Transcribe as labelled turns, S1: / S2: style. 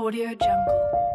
S1: Audio Jungle.